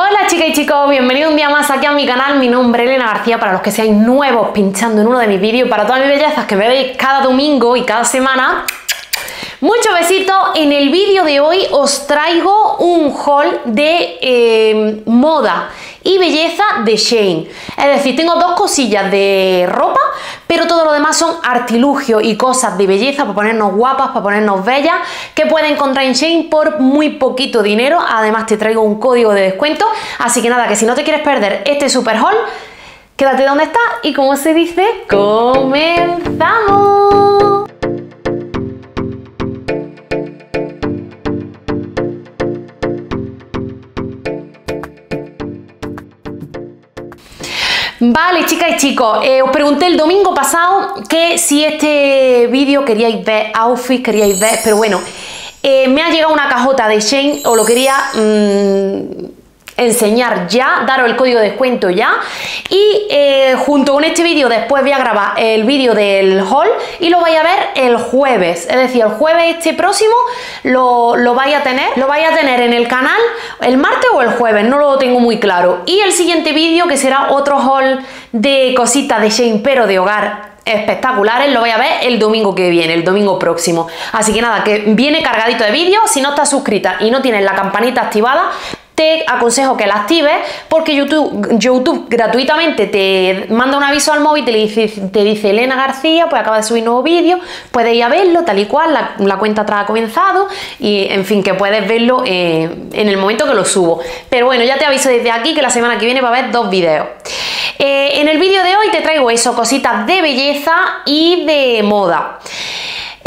Hola chicas y chicos, bienvenidos un día más aquí a mi canal, mi nombre es Elena García, para los que seáis nuevos pinchando en uno de mis vídeos para todas mis bellezas que me veis cada domingo y cada semana, Muchos besitos, en el vídeo de hoy os traigo un haul de eh, moda y belleza de Shane. Es decir, tengo dos cosillas de ropa, pero todo lo demás son artilugios y cosas de belleza para ponernos guapas, para ponernos bellas, que puedes encontrar en Shane por muy poquito dinero. Además te traigo un código de descuento, así que nada, que si no te quieres perder este super haul, quédate donde está y como se dice, comenzamos. Vale, chicas y chicos, eh, os pregunté el domingo pasado que si este vídeo queríais ver outfits, queríais ver, pero bueno, eh, me ha llegado una cajota de Shane, o lo quería mmm, enseñar ya, daros el código de descuento ya. Y eh, junto con este vídeo después voy a grabar el vídeo del haul y lo vais a ver el jueves, es decir, el jueves este próximo lo, lo vais a tener, lo vais a tener en el canal el martes o el jueves, no lo tengo muy claro. Y el siguiente vídeo que será otro haul de cositas de Shane pero de hogar espectaculares, lo voy a ver el domingo que viene, el domingo próximo. Así que nada, que viene cargadito de vídeos, si no estás suscrita y no tienes la campanita activada, te aconsejo que la actives porque YouTube, YouTube gratuitamente te manda un aviso al móvil, te dice, te dice Elena García, pues acaba de subir nuevo vídeo, puedes ir a verlo tal y cual, la, cuenta atrás ha comenzado y en fin, que puedes verlo eh, en el momento que lo subo. Pero bueno, ya te aviso desde aquí que la semana que viene va a haber dos vídeos. Eh, en el vídeo de hoy te traigo eso, cositas de belleza y de moda.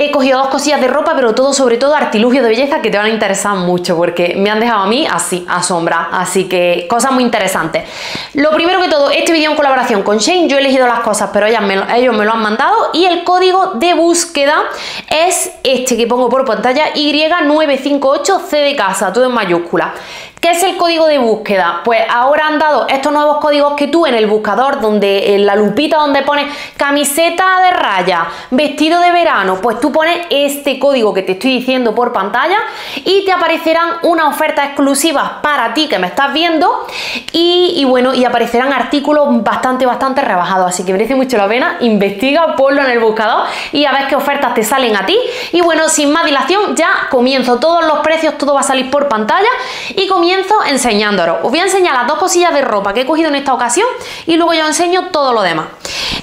He cogido dos cosillas de ropa, pero todo, sobre todo, artilugios de belleza que te van a interesar mucho porque me han dejado a mí así, a sombra. Así que cosas muy interesantes. Lo primero que todo, este vídeo en colaboración con Shane, yo he elegido las cosas, pero ellos me lo han mandado y el código de búsqueda es este que pongo por pantalla, Y958C de casa, todo en mayúscula. ¿Qué es el código de búsqueda? Pues ahora han dado estos nuevos códigos que tú en el buscador, donde en la lupita donde pone camiseta de raya, vestido de verano, pues tú pones este código que te estoy diciendo por pantalla y te aparecerán una oferta exclusiva para ti que me estás viendo y, bueno, y aparecerán artículos bastante, bastante rebajados. Así que merece mucho la pena, investiga, ponlo en el buscador y a ver qué ofertas te salen a ti. Y bueno, sin más dilación, ya comienzo. Todos los precios, todo va a salir por pantalla y comienzo comienzo enseñándolos. Os voy a enseñar las dos cosillas de ropa que he cogido en esta ocasión y luego yo enseño todo lo demás.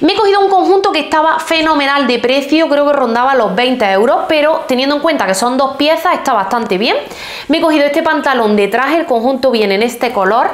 Me he cogido un conjunto que estaba fenomenal de precio, creo que rondaba los 20 euros, pero teniendo en cuenta que son dos piezas está bastante bien. Me he cogido este pantalón de traje, el conjunto viene en este color,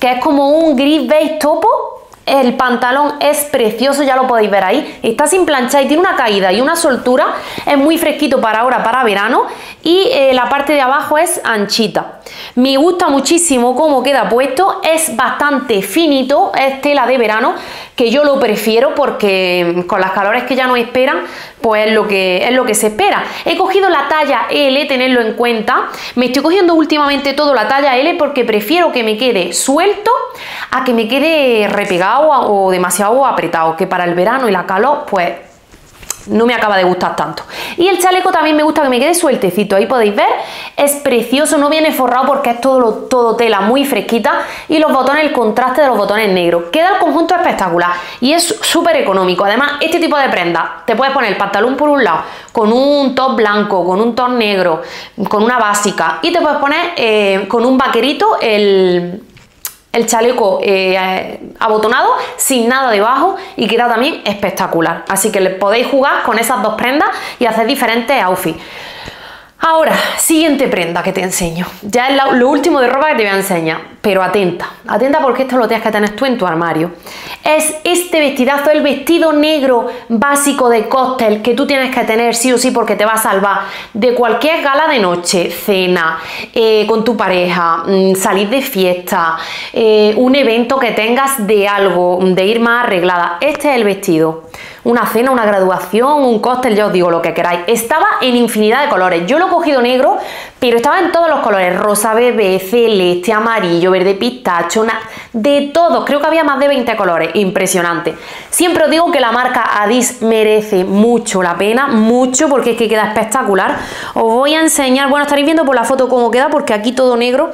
que es como un gris beige topo, el pantalón es precioso, ya lo podéis ver ahí. Está sin planchar y tiene una caída y una soltura. Es muy fresquito para ahora, para verano. Y eh, la parte de abajo es anchita. Me gusta muchísimo cómo queda puesto. Es bastante finito, es tela de verano, que yo lo prefiero porque con las calores que ya nos esperan, pues es lo que, es lo que se espera. He cogido la talla L, tenerlo en cuenta. Me estoy cogiendo últimamente todo la talla L porque prefiero que me quede suelto a que me quede repegado o demasiado apretado, que para el verano y la calor, pues no me acaba de gustar tanto. Y el chaleco también me gusta que me quede sueltecito, ahí podéis ver, es precioso, no viene forrado porque es todo, todo tela muy fresquita y los botones, el contraste de los botones negros. Queda el conjunto espectacular y es súper económico. Además, este tipo de prenda, te puedes poner el pantalón por un lado, con un top blanco, con un top negro, con una básica y te puedes poner eh, con un vaquerito el el chaleco eh, abotonado sin nada debajo y queda también espectacular. Así que le podéis jugar con esas dos prendas y hacer diferentes outfits. Ahora, siguiente prenda que te enseño. Ya es lo último de ropa que te voy a enseñar, pero atenta, atenta porque esto lo tienes que tener tú en tu armario. Es este vestidazo, el vestido negro básico de cóctel que tú tienes que tener sí o sí porque te va a salvar de cualquier gala de noche, cena, eh, con tu pareja, mm, salir de fiesta, eh, un evento que tengas de algo, de ir más arreglada. Este es el vestido una cena, una graduación, un cóctel, ya os digo lo que queráis. Estaba en infinidad de colores. Yo lo he cogido negro, pero estaba en todos los colores. Rosa bebé, celeste, amarillo, verde pistacho, de todos. Creo que había más de 20 colores. Impresionante. Siempre os digo que la marca Adis merece mucho la pena, mucho, porque es que queda espectacular. Os voy a enseñar, bueno, estaréis viendo por la foto cómo queda, porque aquí todo negro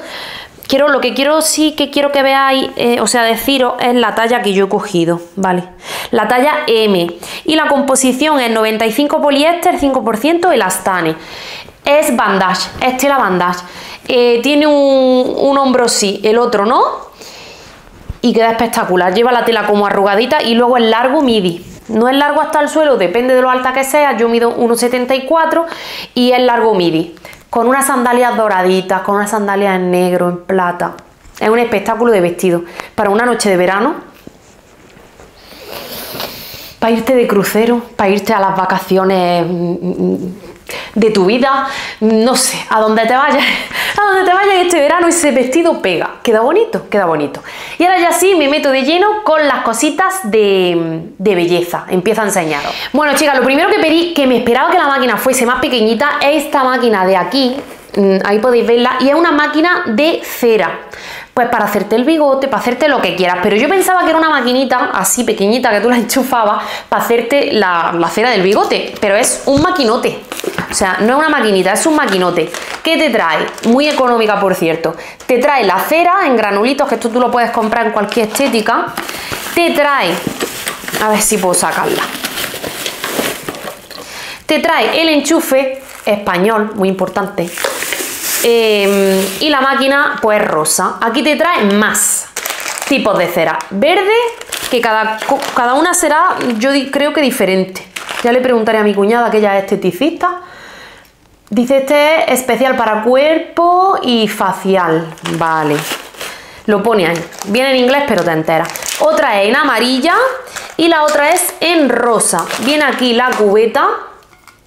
quiero, lo que quiero sí que quiero que veáis, eh, o sea, deciros es la talla que yo he cogido, ¿vale? La talla M. Y la composición es 95 poliéster, 5% elastane. Es bandage, es tela bandage. Eh, tiene un, hombro sí, el otro no. Y queda espectacular. Lleva la tela como arrugadita y luego el largo midi. No es largo hasta el suelo, depende de lo alta que sea. Yo mido 1,74 y es largo midi con unas sandalias doraditas, con unas sandalias en negro, en plata. Es un espectáculo de vestido. Para una noche de verano, para irte de crucero, para irte a las vacaciones mm, mm, de tu vida, no sé, a donde te vayas, a donde te vayas este verano ese vestido pega, queda bonito, queda bonito. Y ahora ya sí me meto de lleno con las cositas de, de belleza, empiezo a enseñaros. Bueno chicas, lo primero que pedí, que me esperaba que la máquina fuese más pequeñita, es esta máquina de aquí, mm, ahí podéis verla, y es una máquina de cera pues para hacerte el bigote, para hacerte lo que quieras. Pero yo pensaba que era una maquinita así pequeñita que tú la enchufabas para hacerte la, cera del bigote, pero es un maquinote. O sea, no es una maquinita, es un maquinote. ¿Qué te trae? Muy económica, por cierto. Te trae la cera en granulitos, que esto tú lo puedes comprar en cualquier estética. Te trae, a ver si puedo sacarla. Te trae el enchufe español, muy importante, Em, y la máquina pues rosa. Aquí te trae más tipos de cera. Verde, que cada, cada una será, yo creo que diferente. Ya le preguntaré a mi cuñada, que ella es esteticista. Dice, este es especial para cuerpo y facial. Vale. Lo pone ahí. Viene en inglés, pero te entera. Otra es en amarilla y la otra es en rosa. Viene aquí la cubeta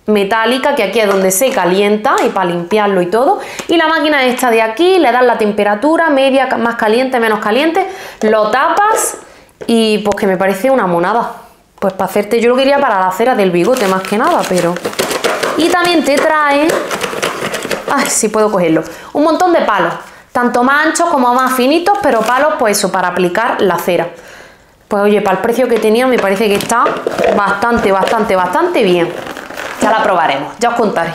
metálica que aquí es donde se calienta y para limpiarlo y todo y la máquina esta de aquí le das la temperatura media más caliente menos caliente lo tapas y pues que me parece una monada pues para hacerte yo lo quería para la cera del bigote más que nada pero y también te trae ay si puedo cogerlo un montón de palos tanto más anchos como más finitos pero palos pues eso para aplicar la cera pues oye para el precio que tenía me parece que está bastante bastante bastante bien ya la probaremos, ya os contaré.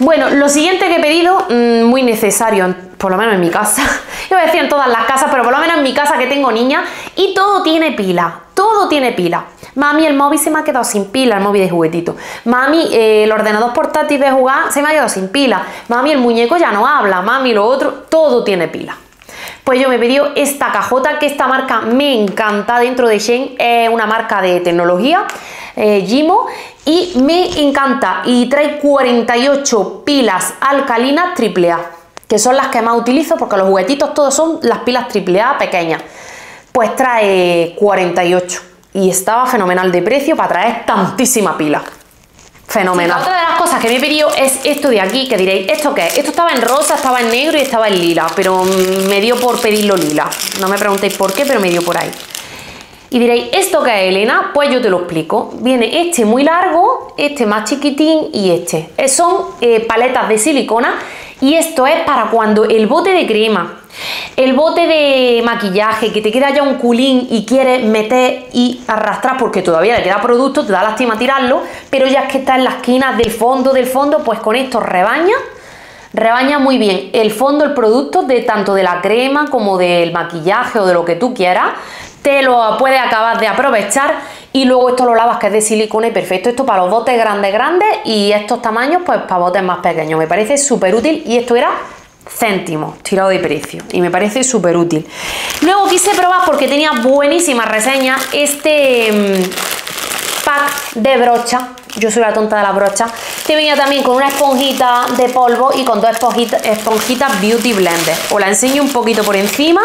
Bueno, lo siguiente que he pedido, mm, muy necesario, por lo menos en mi casa. Yo voy a decir en todas las casas, pero por lo menos en mi casa que tengo niña. Y todo tiene pila, todo tiene pila. Mami, el móvil se me ha quedado sin pila, el móvil de juguetito. Mami, eh, el ordenador portátil de jugar se me ha quedado sin pila. Mami, el muñeco ya no habla. Mami, lo otro, todo tiene pila. Pues yo me pedido esta cajota, que esta marca me encanta dentro de Shane, es una marca de tecnología, eh, Gimo, y me encanta y trae 48 pilas alcalinas AAA, que son las que más utilizo porque los juguetitos todos son las pilas AAA pequeñas. Pues trae 48 y estaba fenomenal de precio para traer tantísima pila. Fenomenal. otra de las cosas que me he pedido es esto de aquí, que diréis, ¿esto qué es? Esto estaba en rosa, estaba en negro y estaba en lila, pero me dio por pedirlo lila. No me preguntéis por qué, pero me dio por ahí. Y diréis, ¿esto qué es, Elena? Pues yo te lo explico. Viene este muy largo, este más chiquitín y este. Son eh, paletas de silicona y esto es para cuando el bote de crema, el bote de maquillaje, que te queda ya un culín y quieres meter y arrastrar porque todavía le queda producto, te da lástima tirarlo, pero ya es que está en la esquina del fondo del fondo, pues con esto rebaña rebaña muy bien el fondo, el producto de tanto de la crema como del maquillaje o de lo que tú quieras te lo puedes acabar de aprovechar y luego esto lo lavas que es de silicona y perfecto. Esto para los botes grandes, grandes y estos tamaños pues para botes más pequeños. Me parece súper útil y esto era céntimos tirado de precio y me parece súper útil. Luego quise probar porque tenía buenísima reseña este mm, pack de brocha. Yo soy la tonta de la brocha. Que venía también con una esponjita de polvo y con dos esponjitas, esponjitas Beauty Blender. Os la enseño un poquito por encima.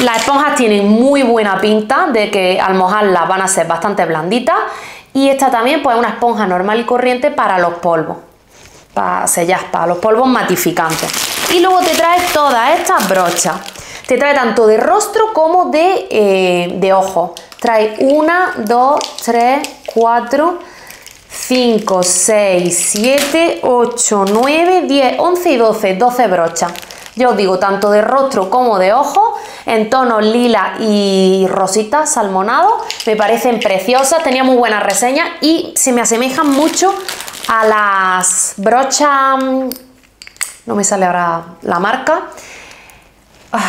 Las esponjas tienen muy buena pinta de que al mojarlas van a ser bastante blanditas y esta también pues una esponja normal y corriente para los polvos, para sellar, para los polvos matificantes. Y luego te trae todas estas brochas. Te trae tanto de rostro como de, eh, de ojo. Trae una, dos, tres, cuatro, 5, 6, 7, 8, 9, 10, 11 y 12, 12 brochas. Yo os digo, tanto de rostro como de ojo, en tonos lila y rosita, salmonado, me parecen preciosas, tenía muy buenas reseñas y se me asemejan mucho a las brochas no me sale ahora la marca. Ah,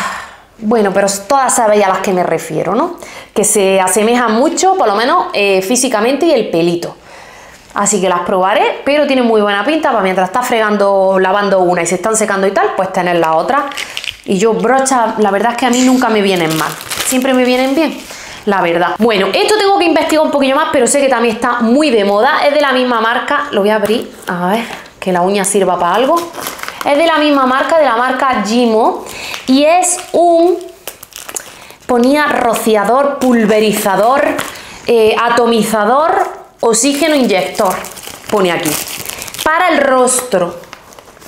bueno, pero todas sabéis a las que me refiero, ¿no? Que se asemejan mucho, por lo menos eh, físicamente y el pelito. Así que las probaré, pero tienen muy buena pinta para mientras está fregando, lavando una y se están secando y tal, pues tener la otra. Y yo brocha, la verdad es que a mí nunca me vienen mal, siempre me vienen bien la verdad. Bueno, esto tengo que investigar un poquillo más, pero sé que también está muy de moda. Es de la misma marca, lo voy a abrir, a ver, que la uña sirva para algo. Es de la misma marca, de la marca Gimo, y es un, ponía rociador, pulverizador, eh, atomizador, oxígeno inyector, pone aquí. Para el rostro,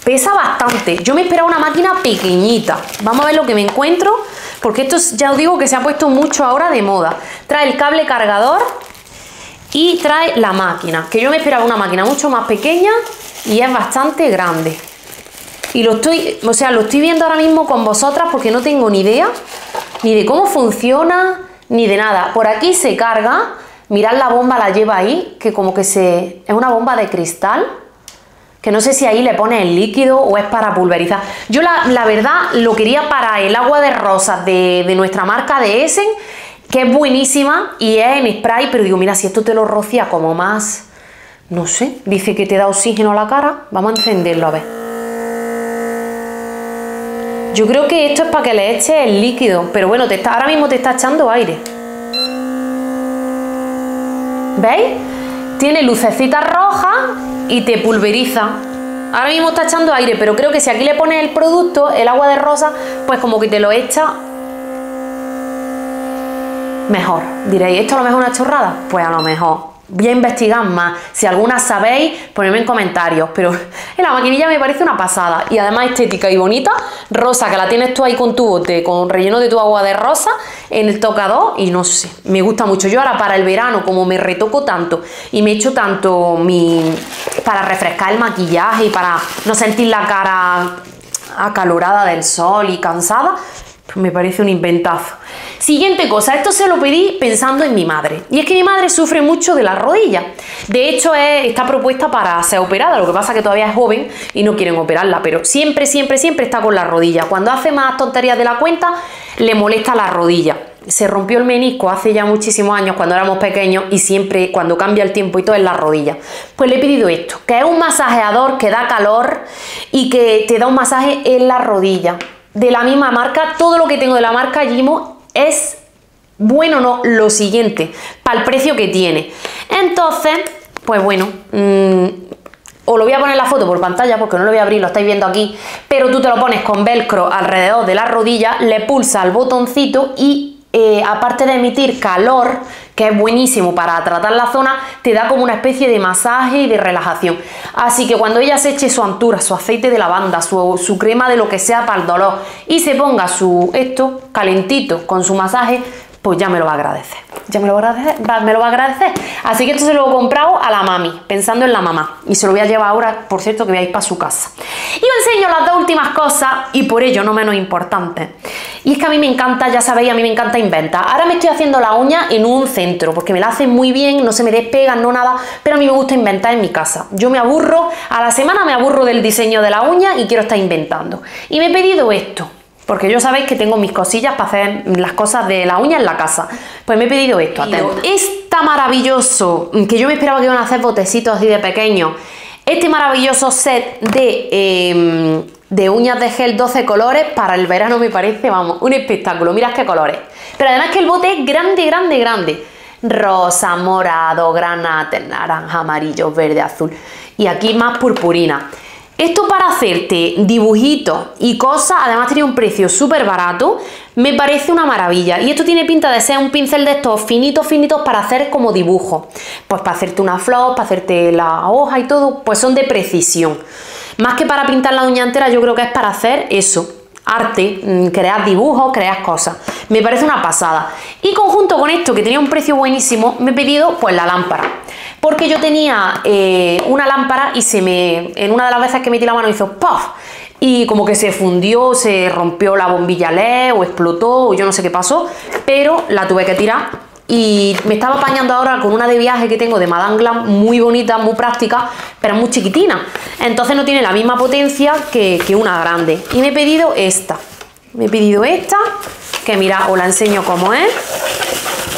pesa bastante. Yo me esperaba una máquina pequeñita. Vamos a ver lo que me encuentro porque esto ya os digo que se ha puesto mucho ahora de moda. Trae el cable cargador y trae la máquina, que yo me esperaba una máquina mucho más pequeña y es bastante grande. Y lo estoy, o sea, lo estoy viendo ahora mismo con vosotras porque no tengo ni idea ni de cómo funciona, ni de nada. Por aquí se carga, mirad la bomba la lleva ahí, que como que se es una bomba de cristal que no sé si ahí le pone el líquido o es para pulverizar. Yo la, verdad lo quería para el agua de rosas de, nuestra marca de Essen, que es buenísima y es en spray, pero digo, mira, si esto te lo rocía como más, no sé, dice que te da oxígeno a la cara, vamos a encenderlo a ver. Yo creo que esto es para que le eche el líquido, pero bueno, te está, ahora mismo te está echando aire. ¿Veis? Tiene lucecitas rojas y te pulveriza. Ahora mismo está echando aire, pero creo que si aquí le pones el producto, el agua de rosa, pues como que te lo echa mejor. Diréis, ¿esto a lo mejor es una chorrada? Pues a lo mejor voy a investigar más. Si alguna sabéis, ponedme en comentarios. Pero la maquinilla me parece una pasada. Y además estética y bonita. Rosa, que la tienes tú ahí con tu bote, con relleno de tu agua de rosa en el tocador. Y no sé, me gusta mucho. Yo ahora para el verano, como me retoco tanto y me echo tanto mi... para refrescar el maquillaje y para no sentir la cara acalorada del sol y cansada, me parece un inventazo. Siguiente cosa, esto se lo pedí pensando en mi madre. Y es que mi madre sufre mucho de la rodilla. De hecho, está propuesta para ser operada. Lo que pasa que todavía es joven y no quieren operarla. Pero siempre, siempre, siempre está con la rodilla. Cuando hace más tonterías de la cuenta, le molesta la rodilla. Se rompió el menisco hace ya muchísimos años cuando éramos pequeños y siempre cuando cambia el tiempo y todo es la rodilla. Pues le he pedido esto, que es un masajeador que da calor y que te da un masaje en la rodilla. De la misma marca, todo lo que tengo de la marca Gimo es bueno no lo siguiente, para el precio que tiene. Entonces, pues bueno, mm, os lo voy a poner la foto por pantalla porque no lo voy a abrir, lo estáis viendo aquí, pero tú te lo pones con velcro alrededor de la rodilla, le pulsa el botoncito y eh, aparte de emitir calor, que es buenísimo para tratar la zona, te da como una especie de masaje y de relajación. Así que cuando ella se eche su antura, su aceite de lavanda, su, su crema de lo que sea para el dolor y se ponga su esto calentito con su masaje, pues ya me lo va a agradecer. Ya me lo va a agradecer, me lo va a agradecer. Así que esto se lo he comprado a la mami, pensando en la mamá. Y se lo voy a llevar ahora, por cierto, que voy a para su casa. Y os enseño las dos últimas cosas, y por ello no menos importantes. Y es que a mí me encanta, ya sabéis, a mí me encanta inventar. Ahora me estoy haciendo la uña en un centro, porque me la hacen muy bien, no se me despegan, no nada, pero a mí me gusta inventar en mi casa. Yo me aburro, a la semana me aburro del diseño de la uña y quiero estar inventando. Y me he pedido esto. Porque yo sabéis que tengo mis cosillas para hacer las cosas de la uña en la casa. Pues me he pedido esto, atento. Está maravilloso, que yo me esperaba que iban a hacer botecitos así de pequeños. Este maravilloso set de, em, de uñas de gel 12 colores para el verano me parece, vamos, un espectáculo. Mirad qué colores. Pero además que el bote es grande, grande, grande. Rosa, morado, granate, naranja, amarillo, verde, azul. Y aquí más purpurina. Esto para hacerte dibujitos y cosas, además tiene un precio súper barato, me parece una maravilla. Y esto tiene pinta de ser un pincel de estos finitos, finitos para hacer como dibujo. Pues para hacerte una flor, para hacerte la hoja y todo, pues son de precisión. Más que para pintar la uña entera, yo creo que es para hacer eso, arte, mm, crear dibujos, crear cosas. Me parece una pasada. Y conjunto con esto, que tenía un precio buenísimo, me he pedido pues la lámpara. Porque yo tenía eh, una lámpara y se me, en una de las veces que metí la mano hizo ¡puff! Y como que se fundió, se rompió la bombilla LED o explotó o yo no sé qué pasó, pero la tuve que tirar y me estaba apañando ahora con una de viaje que tengo de Madame Glam, muy bonita, muy práctica, pero muy chiquitina. Entonces no tiene la misma potencia que, que una grande. Y me he pedido esta. Me he pedido esta, que mira, os la enseño cómo es.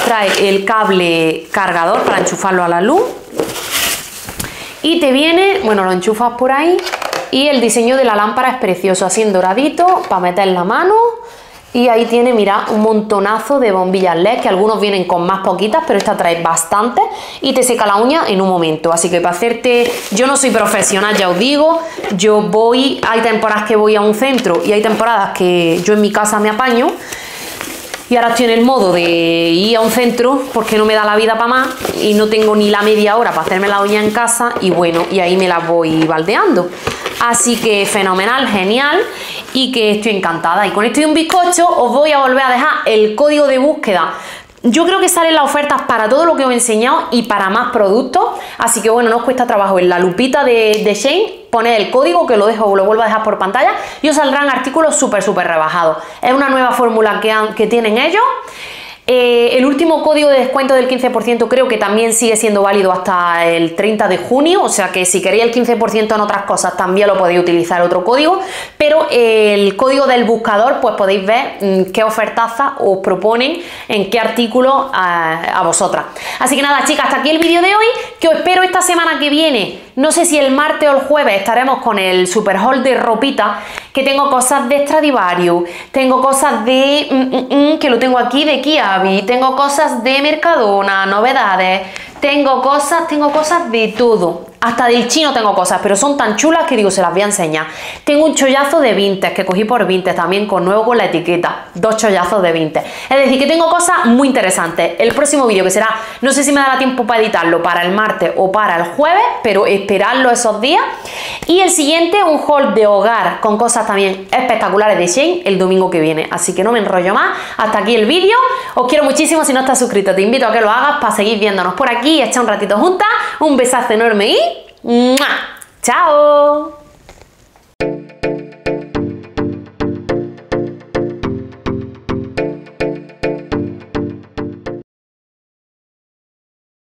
Trae el cable cargador para enchufarlo a la luz. Y te viene, bueno, lo enchufas por ahí. Y el diseño de la lámpara es precioso, así en doradito, para meter la mano y ahí tiene, mira, un montonazo de bombillas LED, que algunos vienen con más poquitas, pero esta trae bastante y te seca la uña en un momento. Así que para hacerte, yo no soy profesional, ya os digo, yo voy, hay temporadas que voy a un centro y hay temporadas que yo en mi casa me apaño. Y ahora estoy en el modo de ir a un centro porque no me da la vida para más y no tengo ni la media hora para hacerme la uña en casa y bueno, y ahí me la voy baldeando. Así que fenomenal, genial y que estoy encantada. Y con esto y un bizcocho os voy a volver a dejar el código de búsqueda yo creo que salen las ofertas para todo lo que os he enseñado y para más productos. Así que bueno, no os cuesta trabajo en la lupita de, de Shane poner el código que lo dejo, lo vuelvo a dejar por pantalla y os saldrán artículos súper, súper rebajados. Es una nueva fórmula que, que tienen ellos eh, el último código de descuento del 15% creo que también sigue siendo válido hasta el 30 de junio, o sea que si queréis el 15% en otras cosas también lo podéis utilizar otro código, pero el código del buscador pues podéis ver mm, qué ofertaza os proponen en qué artículo a, a vosotras. Así que nada chicas, hasta aquí el vídeo de hoy, que os espero esta semana que viene, no sé si el martes o el jueves estaremos con el super haul de ropita, que tengo cosas de Stradivarius, tengo cosas de, mm, mm, mm, que lo tengo aquí, de Kiabi, tengo cosas de Mercadona, novedades, tengo cosas, tengo cosas de todo. Hasta del chino tengo cosas, pero son tan chulas que digo, se las voy a enseñar. Tengo un chollazo de 20 que cogí por 20 también, con nuevo con la etiqueta. Dos chollazos de 20. Es decir, que tengo cosas muy interesantes. El próximo vídeo que será, no sé si me dará tiempo para editarlo para el martes o para el jueves, pero esperarlo esos días. Y el siguiente, un haul de hogar con cosas también espectaculares de Shane el domingo que viene. Así que no me enrollo más. Hasta aquí el vídeo. Os quiero muchísimo. Si no estás suscrito, te invito a que lo hagas para seguir viéndonos por aquí echar un ratito juntas. Un besazo enorme y ¡Chao!